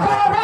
God.